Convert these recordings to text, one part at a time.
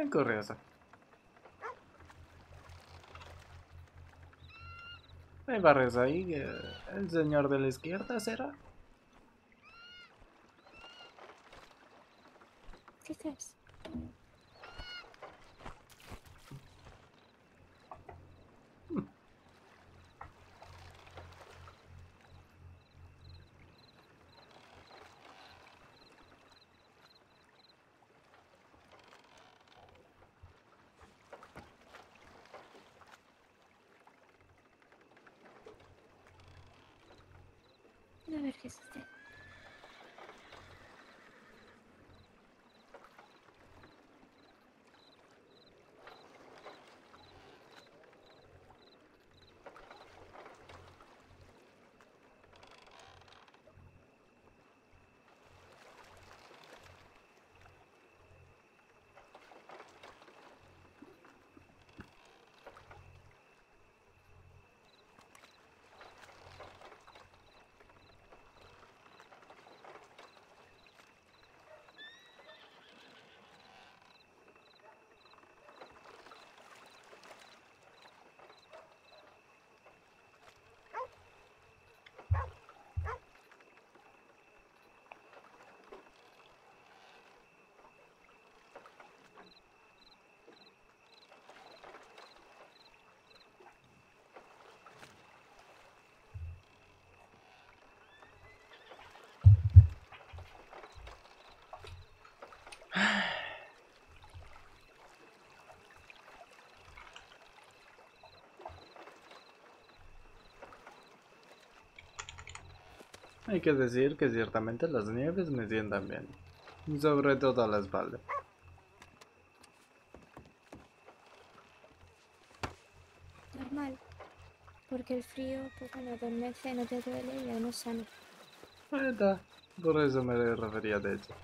Eh, curioso. Hay barrios ahí. eh, ¿El señor de la izquierda será? Quizás. A ver qué es este. Hay que decir que ciertamente las nieves me sientan bien. Sobre todo a la espalda. Normal. Porque el frío, pues bueno, adormece, no te duele y aún es sano. Ahí está. Por eso me refería de hecho.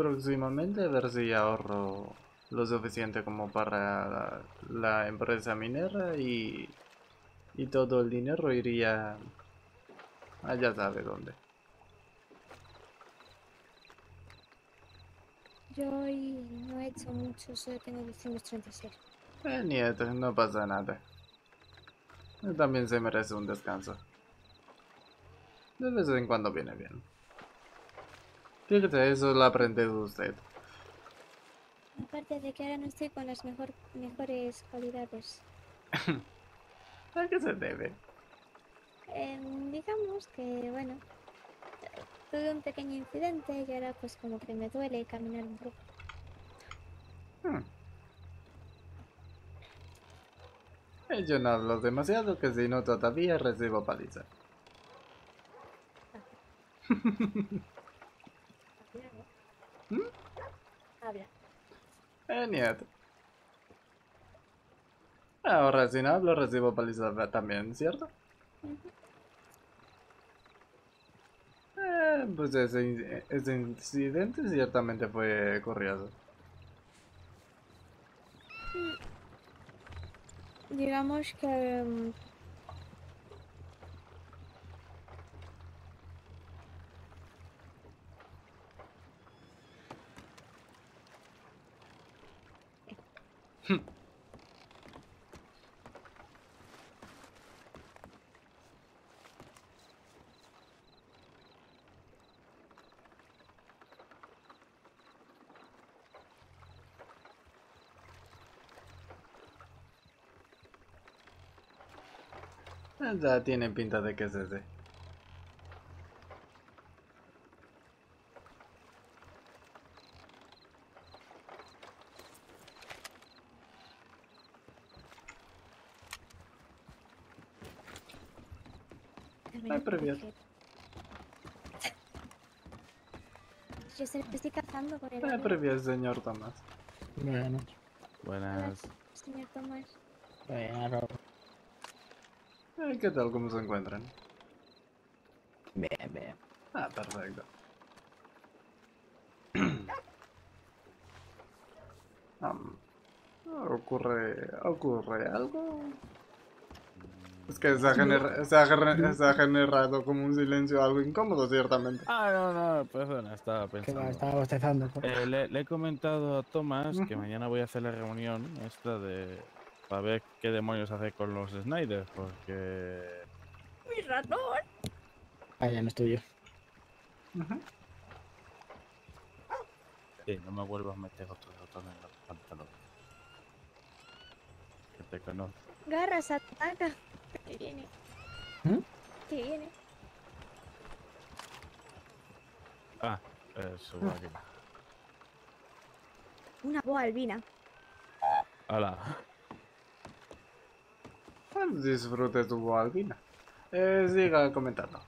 Próximamente a ver si ahorro lo suficiente como para la, la empresa minera y, y todo el dinero iría a ya sabe dónde. Yo hoy no he hecho mucho, solo tengo 236. Eh, nieto, no pasa nada. También se merece un descanso. De vez en cuando viene bien. Fíjate, eso lo aprende de usted. Aparte de que ahora no estoy con las mejor, mejores cualidades. ¿A qué se debe? Em, digamos que, bueno, tuve un pequeño incidente y ahora pues como que me duele caminar un poco. Hmm. Yo no hablo demasiado, que si no todavía recibo paliza. ¿Mm? Habla. Eh, nieto. Ahora si no hablo recibo paliza también, ¿cierto? Eh, pues ese, ese incidente ciertamente fue curioso. Digamos que... em, Ya tiene pinta de que es ese. Yo se- estoy cazando por el Eh, área, previo señor Tomás. Bueno, Buenas. señor Tomás. bueno, Eh, ¿Qué tal? ¿Cómo se encuentran? bien, bien. Ah, perfecto. Am, ¿Ocurre, ¿Ocurre algo? Es que se ha, gener- se ha gener- se ha generado como un silencio algo incómodo, ciertamente. Ah, no, no, perdona, estaba Que va, pensando. estaba bostezando. por- Eh, le, le he comentado a Thomas que mañana voy a hacer la reunión esta de... Para ver qué demonios hacer con los Snyder, porque... ¡Mi ratón! Ah, ya no es tuyo. Ujú. Sí, no me vuelvas a meter otro ratón en los pantalones. Que te conozco. Garras, ataca. Que viene. ¿Mm? Que viene. Ah, eso, aquí. Una boa albina. Hola. Pues disfrute tu albina. Eh, siga comentando.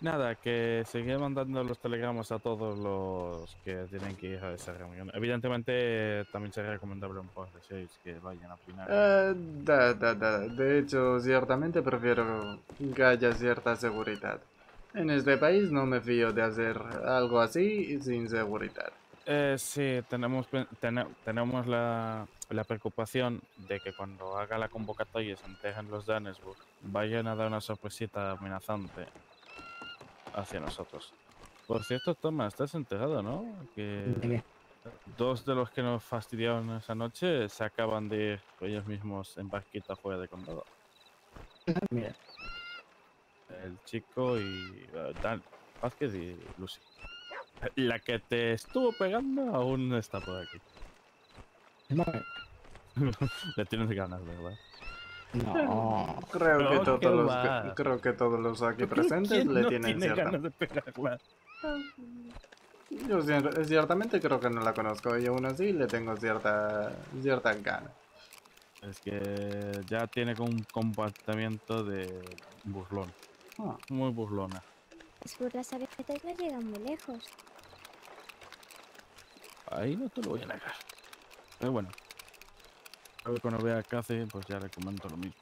Nada, que seguiré mandando los telegramas a todos los que tienen que ir a esa reunión. Evidentemente, también sería recomendable un par de seis que vayan a opinar. Eh, da, da, da. De hecho, ciertamente prefiero que haya cierta seguridad. En este país no me fío de hacer algo así sin seguridad. Eh, sí, tenemos, tene- tenemos la, la preocupación de que cuando haga la convocatoria y se enteren los Danesburg, vayan a dar una sorpresita amenazante hacia nosotros. Por cierto, Toma, estás enterado, ¿no? Que dos de los que nos fastidiaron esa noche se acaban de ir ellos mismos en barquita fuera de condado. Mira, El chico y eh, Dan Vázquez y Lucy. La que te estuvo pegando aún está por aquí. Le tienes ganas, ¿verdad? No. Creo que, todos ¿qué los, creo que todos los aquí presentes ¿Quién le no tienen tiene cierta. ganas de pegarla? Yo cier- ciertamente creo que no la conozco y aún así le tengo cierta, cierta gana. Es que ya tiene como un comportamiento de burlón. Ah, Muy burlona. Las burlas a veces no llegan muy lejos. Ahí no te lo voy a negar. Pero bueno. A ver, cuando vea a Cathy, pues ya le comento lo mismo.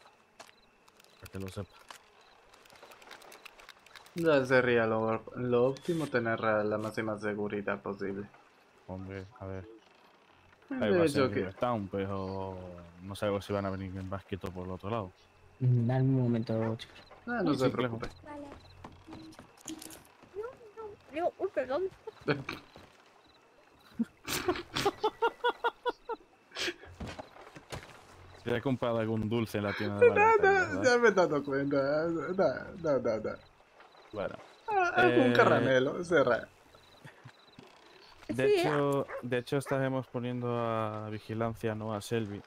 Para que lo sepa. ya sería lo, lo óptimo tener la máxima seguridad posible. Hombre, a ver. Ahí va a ser que, Rivertown, pero no sabemos si van a venir en basquito por el otro lado. Dame un momento, chicos. ah, no Sí, se preocupe. Vale. No, no. Digo, uy, perdón. He comprado algún dulce en la tienda de No, Valentine, no, ¿verdad? ya me he dado cuenta. No, no, no, no. Bueno. Ah, algún Eh, caramelo, será. De Sí, hecho, de hecho estaremos poniendo a vigilancia ¿no? a Selby.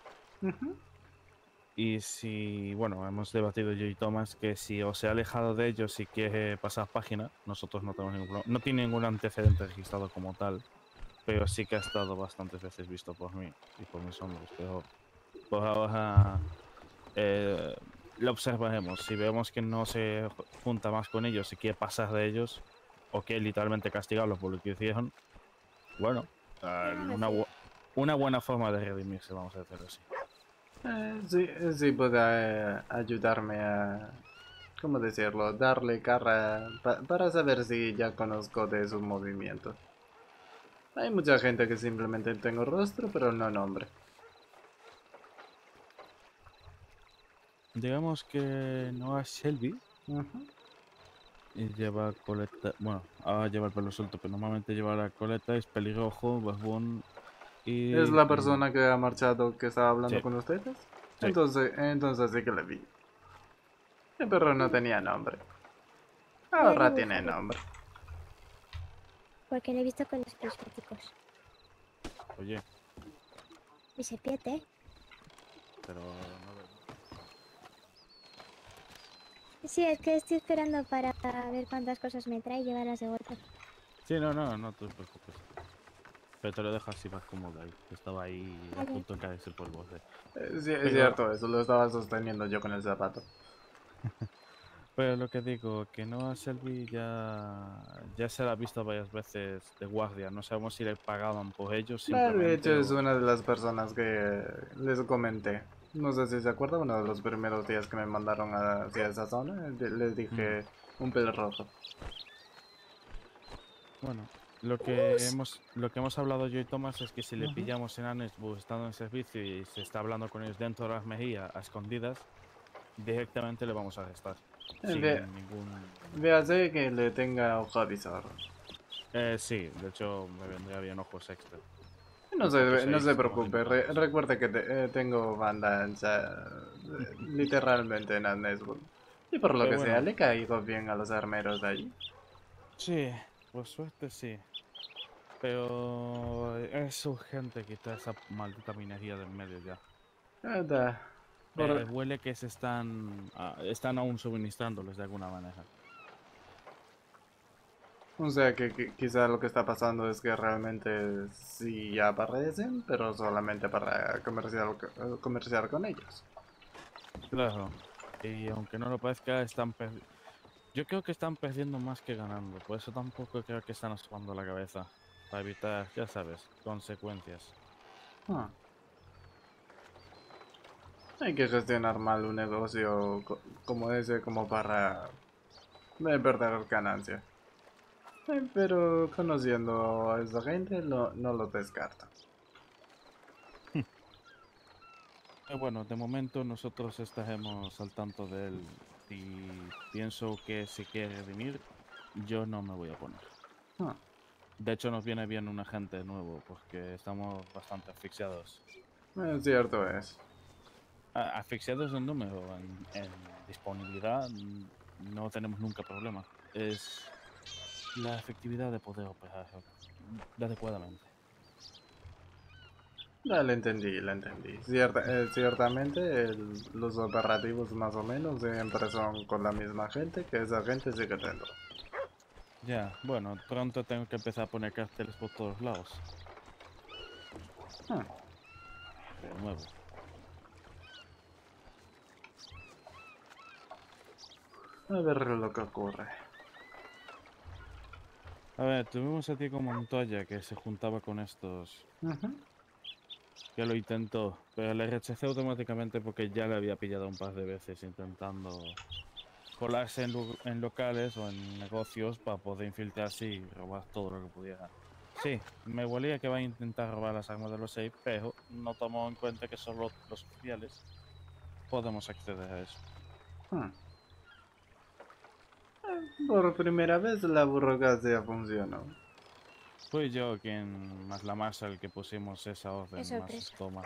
Y si, bueno, hemos debatido yo y Thomas que si o se ha alejado de ellos y quiere pasar página, nosotros no tenemos ningún problema. No tiene ningún antecedente registrado como tal, pero sí que ha estado bastantes veces visto por mí y por mis hombres. Pero por ahora eh, lo observaremos. Si vemos que no se ju- junta más con ellos y quiere pasar de ellos, o quiere literalmente castigarlos por lo que hicieron, bueno, eh, una, bu- una buena forma de redimirse, vamos a decirlo así. Eh, sí, sí puede eh, ayudarme a, ¿cómo decirlo? Darle cara pa- para saber si ya conozco de sus movimientos. Hay mucha gente que simplemente tengo rostro, pero no nombre. Digamos que Noah Shelby Ujú. y lleva coleta, bueno, ahora lleva el pelo suelto, pero normalmente lleva la coleta, es pelirrojo, barbón y... ¿Es la persona que ha marchado que estaba hablando Sí. con ustedes? Sí. Entonces, entonces sí que le vi. El perro no tenía nombre. Ahora tiene nombre. Porque lo he visto con los prismáticos. Oye, Mi serpiente. pero... no Sí, es que estoy esperando para ver cuántas cosas me trae y llevarlas de vuelta. Sí, no, no, no te preocupes. Pero te lo dejo así más cómodo ahí. que Estaba ahí a punto de caerse por el borde. Eh, sí, es Pero- cierto, eso lo estaba sosteniendo yo con el zapato. Pero lo que digo, que Noah Shelby ya, ya se la ha visto varias veces de guardia. No sabemos si le pagaban por ellos. De hecho, es una de las personas que les comenté. No sé si se acuerda, uno de los primeros días que me mandaron hacia esa zona, les dije un pelirrojo. Bueno, lo que hemos lo que hemos hablado yo y Thomas es que si le pillamos en Annesburg estando en servicio y se está hablando con ellos dentro de las mejillas a escondidas, directamente le vamos a arrestar. Eh, sin ve- ningún... Véase que le tenga ojo avisor. Eh, sí, de hecho me vendría bien ojos extra. No se, no se preocupe, re- recuerde que te- eh, tengo banda ancha eh, literalmente en Anneswood. Y por lo Pero que sea, le caigo bien a los armeros de allí. Sí, por suerte sí. Pero es urgente quitar esa maldita minería del medio ya. Anda, por- Eh, huele que se están, ah, están aún suministrándoles de alguna manera. O sea que, qui- quizá lo que está pasando es que realmente sí aparecen, pero solamente para comerciar, co- comerciar con ellos. Claro. Y aunque no lo parezca, están Yo creo que están perdiendo más que ganando. Por eso tampoco creo que están asomando la cabeza. Para evitar, ya sabes, consecuencias. Ah. Hay que gestionar mal un negocio co- como ese como para eh, perder ganancia. Pero conociendo a esa gente lo- no lo descarto. Eh, bueno, de momento nosotros estaremos al tanto de él. Y pienso que si quiere redimir, yo no me voy a poner. Ah. De hecho, nos viene bien un agente nuevo porque estamos bastante asfixiados. Eh, cierto es. Asfixiados en número, en, en disponibilidad, no tenemos nunca problema. Es la efectividad de poder operar adecuadamente. Ya le entendí, le entendí. Cierta- eh, ciertamente el- los operativos más o menos siempre son con la misma gente que esa gente sigue teniendo. Ya, bueno, pronto tengo que empezar a poner carteles por todos lados. Ah. De nuevo. A ver lo que ocurre. A ver, tuvimos a Diego Montoya que se juntaba con estos, que lo intentó, pero le rechacé automáticamente porque ya le había pillado un par de veces intentando colarse en, locales o en negocios para poder infiltrarse y robar todo lo que pudiera. Sí, me huelía que va a intentar robar las armas de los seis, pero no tomó en cuenta que solo los oficiales podemos acceder a eso. Hmm. Por primera vez la burocracia funcionó. Fui yo quien, más la masa, el que pusimos esa orden, Es más tomas.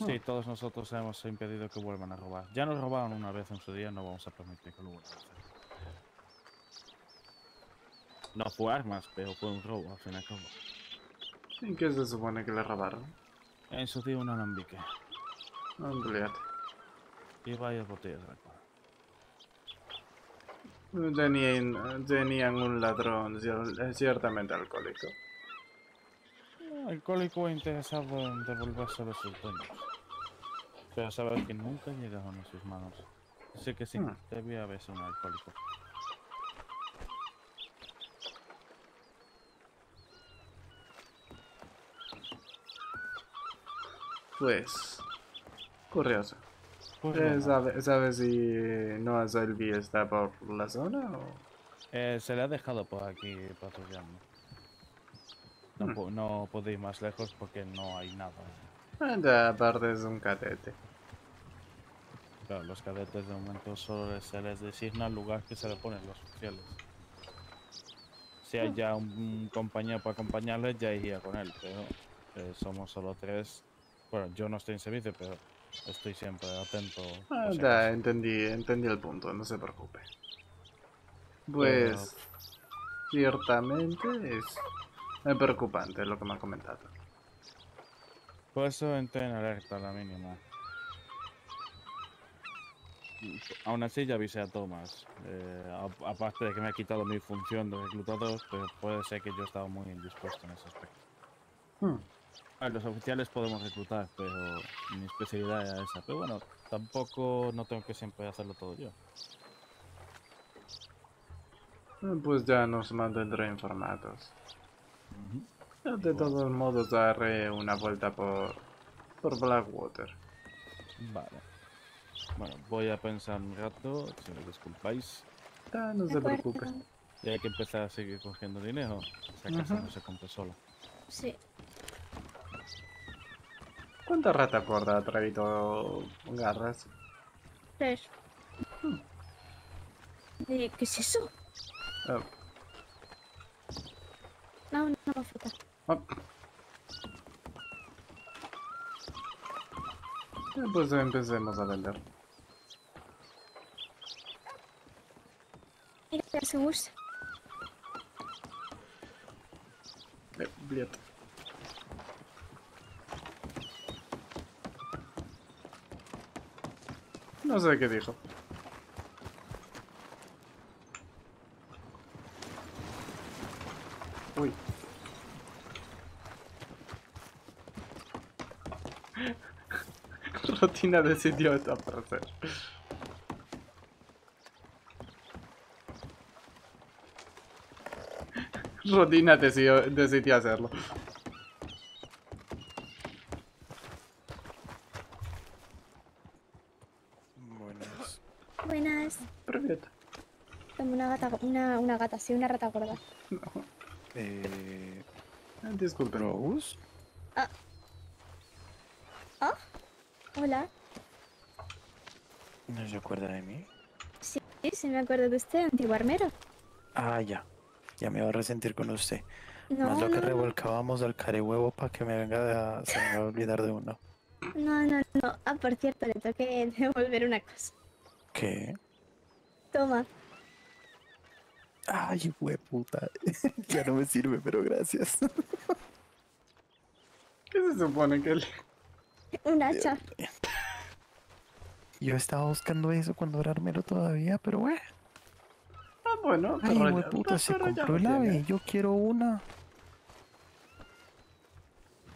Ah. Sí, todos nosotros hemos impedido que vuelvan a robar. Ya nos robaron una vez en su día, no vamos a permitir que lo vuelvan a hacer. No fue armas, pero fue un robo, al fin y al cabo. ¿Y qué se supone que le robaron? En su día un alambique Ampliate. y varias botellas de alcohol. Tenían, tenían un ladrón cier- ciertamente alcohólico. Alcohólico interesado en devolvérselo a sus dueños. Pero saber que nunca llegaron a sus manos. Así que sí, Hmm. debía haber sido un alcohólico. Pues, curioso. Pues Eh, ¿sabe, sabe si Noah Selby está por la zona o...? eh, se le ha dejado por aquí patrullando. No, Hmm. po- no puedo ir más lejos porque no hay nada. Anda, aparte es un cadete. Claro, los cadetes de momento solo se les designa el lugar que se le ponen los oficiales. Si hay ya un, un compañero para acompañarles, ya iría con él, pero eh, somos solo tres. Bueno, yo no estoy en servicio, pero estoy siempre atento. Anda, acaso. entendí, entendí el punto, no se preocupe. Pues, ciertamente es, preocupante lo que me ha comentado. Por eso entré en alerta la mínima. Aún así ya avisé a Thomas. eh, a- aparte de que me ha quitado mi función de reclutador, pero puede ser que yo estaba muy indispuesto en ese aspecto. Hmm. A los oficiales podemos reclutar, pero mi especialidad era esa. Pero bueno, tampoco no tengo que siempre hacerlo todo yo. Eh, Pues ya nos mantendré informados. Yo de todos modos daré una vuelta por, por Blackwater. Vale. Bueno, voy a pensar un rato, si me disculpáis. Ah, no se preocupe. Y hay que empezar a seguir cogiendo dinero. Esa casa Ujú. no se compra sola. Sí. ¿Cuánta rata gorda ha traído garras? Tres. Eh, ¿Qué es eso? Ah, No, una gafeta. ah. Eh, Pues empecemos a vender. Mira, se usa. Eh, No sé qué dijo. Uy. Rutina decidió desaparecer. Rutina decidió, decidió hacerlo. Buenas. Buenas. Perfecto. Como una gata, una, gata, sí, una rata gorda. Eh, Disculpen. Rose. Hola. ¿No se acuerda de mí? Sí, sí me acuerdo de usted, antiguo armero. Ah, ya. Ya me va a resentir con usted. No, Más lo que no, no, revolcábamos al carehuevo para que me venga a, se me va a olvidar de uno. no, no, no. Ah, por cierto, le tengo que devolver una cosa. ¿Qué? Toma. Ay, puta. ya no me sirve, pero gracias. ¿Qué se supone que le... Un hacha. Yo estaba buscando eso cuando era armero todavía, pero bueno. Ah, bueno, Ay, ya- puta, se compró el ave. Yo quiero una.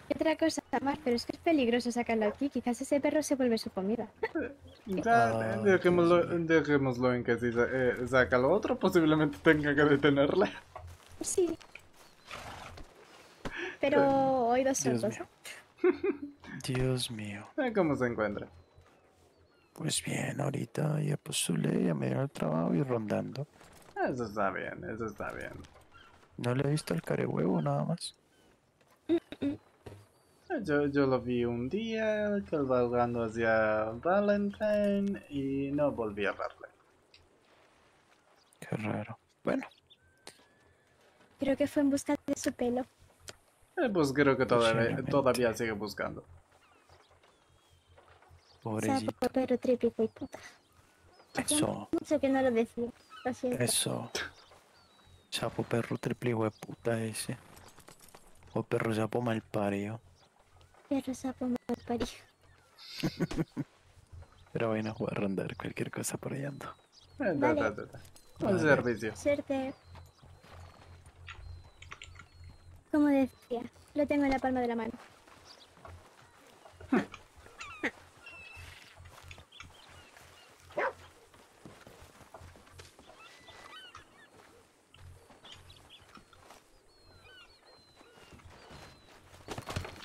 Y otra cosa más, pero es que es peligroso sacarlo aquí. Quizás ese perro se vuelve su comida. Ya, Ah, dejémoslo, dejémoslo en que si eh, saca lo otro, posiblemente tenga que detenerle. Sí. Pero sordos. mío. Dios mío. ¿Cómo se encuentra? Pues bien, ahorita ya postulé, ya me dieron el trabajo y rondando. Eso está bien, eso está bien. No le he visto el carehuevo nada más. Eh, Yo, yo lo vi un día, que él va jugando hacia Valentine y no volví a verle. Qué raro. Bueno, Creo que fue en busca de su pelo. Eh, pues creo que todavía, todavía sigue buscando. pobrecito. Sapo, perro, trípico y puta. Eso, Mucho que no lo decía. Lo siento. eso. Sapo perro triple hijo de puta ese. O perro sapo mal parido. Perro, sapo, parido. Pero bueno, voy a rondar cualquier cosa por ahí ando. Eh, Vale. ta, ta, ta. Buen Vale. servicio. Suerte. Como decía, lo tengo en la palma de la mano.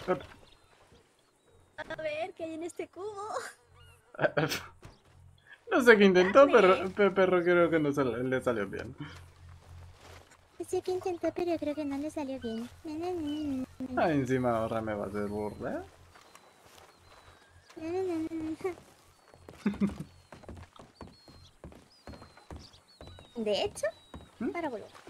A ver, ¿qué hay en este cubo? No sé qué intentó, pero, pe- pero creo que no se le salió bien. Sí que intentó, pero creo que no le salió bien. Ah, encima ahora me va a hacer burla. De hecho, ¿Mm? para volver.